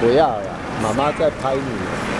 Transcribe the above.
不要呀妈妈在拍你。